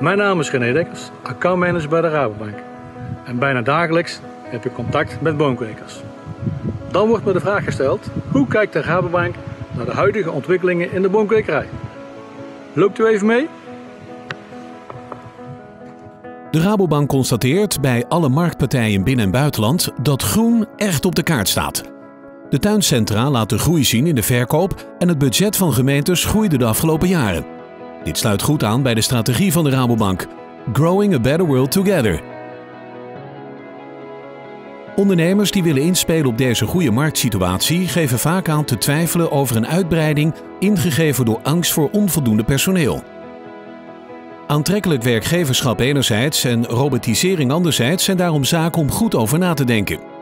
Mijn naam is René Dekkers, accountmanager bij de Rabobank. En bijna dagelijks heb ik contact met boomkwekers. Dan wordt me de vraag gesteld, hoe kijkt de Rabobank naar de huidige ontwikkelingen in de boomkwekerij? Loopt u even mee? De Rabobank constateert bij alle marktpartijen binnen en buitenland dat groen echt op de kaart staat. De tuincentra laten groei zien in de verkoop en het budget van gemeentes groeide de afgelopen jaren. Dit sluit goed aan bij de strategie van de Rabobank: Growing a Better World Together. Ondernemers die willen inspelen op deze goede marktsituatie geven vaak aan te twijfelen over een uitbreiding ingegeven door angst voor onvoldoende personeel. Aantrekkelijk werkgeverschap enerzijds en robotisering anderzijds zijn daarom zaken om goed over na te denken.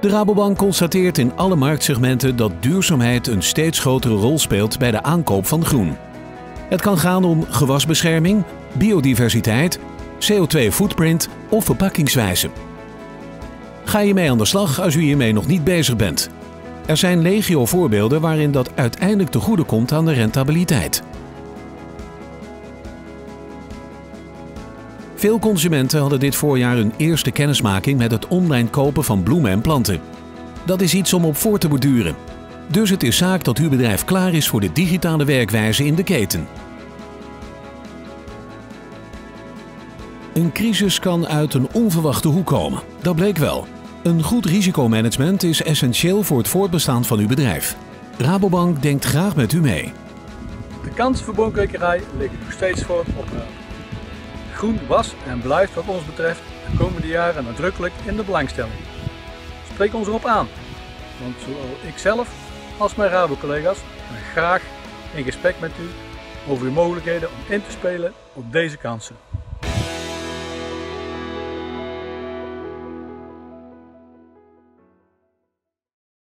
De Rabobank constateert in alle marktsegmenten dat duurzaamheid een steeds grotere rol speelt bij de aankoop van groen. Het kan gaan om gewasbescherming, biodiversiteit, CO2-footprint of verpakkingswijze. Ga je mee aan de slag als u hiermee nog niet bezig bent. Er zijn legio voorbeelden waarin dat uiteindelijk te goede komt aan de rentabiliteit. Veel consumenten hadden dit voorjaar hun eerste kennismaking met het online kopen van bloemen en planten. Dat is iets om op voor te borduren. Dus het is zaak dat uw bedrijf klaar is voor de digitale werkwijze in de keten. Een crisis kan uit een onverwachte hoek komen. Dat bleek wel. Een goed risicomanagement is essentieel voor het voortbestaan van uw bedrijf. Rabobank denkt graag met u mee. De kansen voor boomkwekerij liggen nog steeds voor het oprapen. Groen was en blijft wat ons betreft de komende jaren nadrukkelijk in de belangstelling. Spreek ons erop aan, want zowel ik zelf als mijn Rabo-collega's zijn graag in gesprek met u over uw mogelijkheden om in te spelen op deze kansen.